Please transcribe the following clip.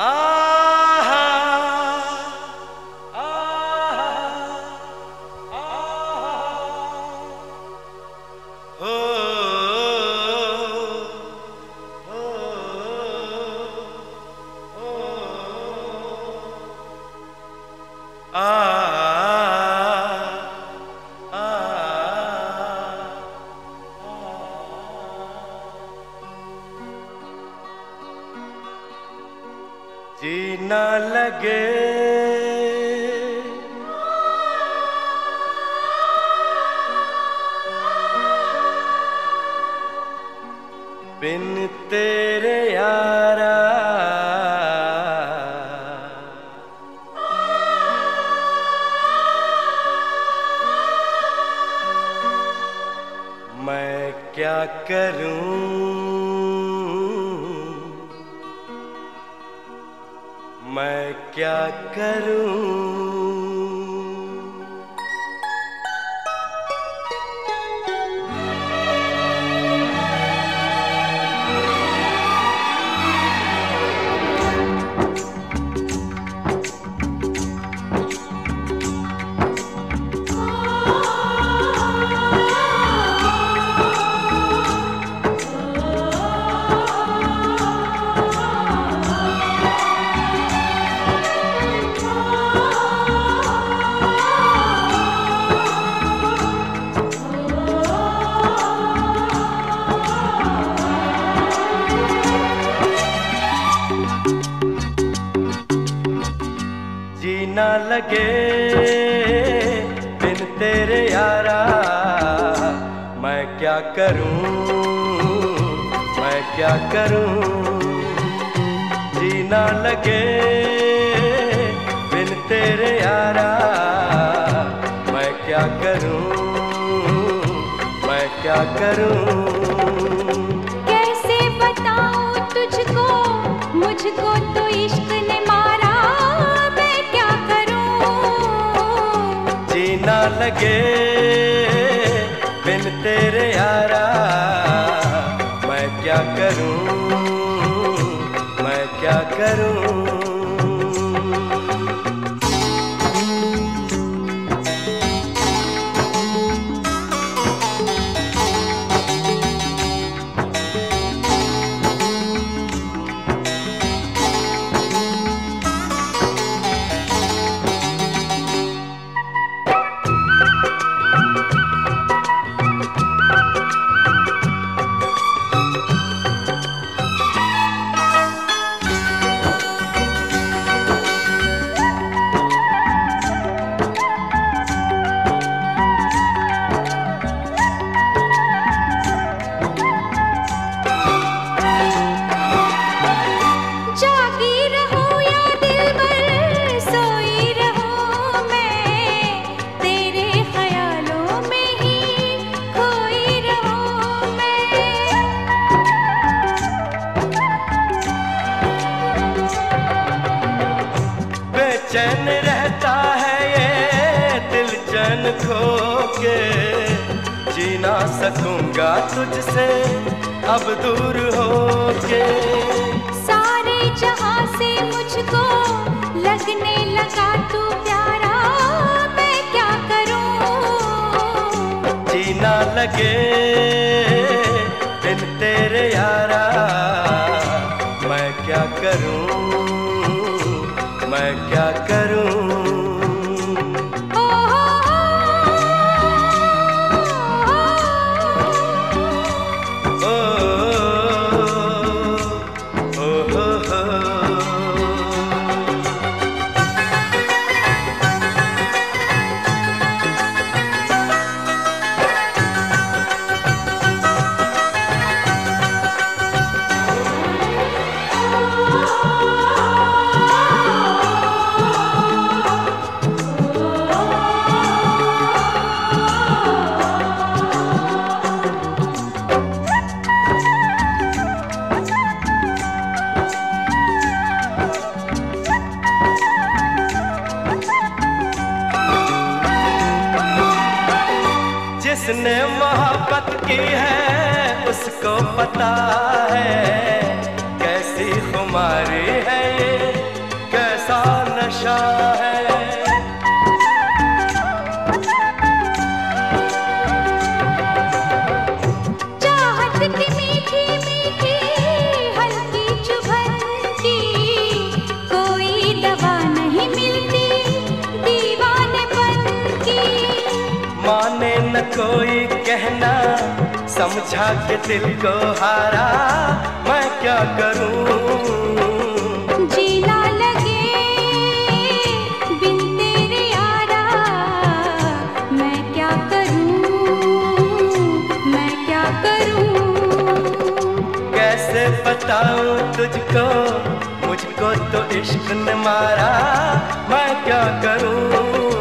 Ah! जीना लगे। बिन तेरे यारा। मैं क्या करूँ? मैं क्या करूँ? लगे बिन तेरे यारा, मैं क्या करूँ? मैं क्या करूँ? जीना लगे बिन तेरे यारा, मैं क्या करूँ? मैं क्या करूँ? लगे बिन तेरे यारा। मैं क्या करूँ? मैं क्या करूँ? के जी ना सकूँगा तुझसे अब दूर हो के सारे जहाँ से मुझको लगने लगा तू प्यारा मैं क्या करूँ? जीना लगे बिन तेरे यारा मैं क्या करूँ? जिसने मोहब्बत की है उसको पता है कैसी खुमारी है ये। कोई कहना समझा के दिल को हारा मैं क्या करूँ? जीना लगे बिन तेरे यारा मैं क्या करूँ? मैं क्या करूँ? कैसे बताऊँ तुझको? मुझको तो इश्क ने मारा मैं क्या करूँ?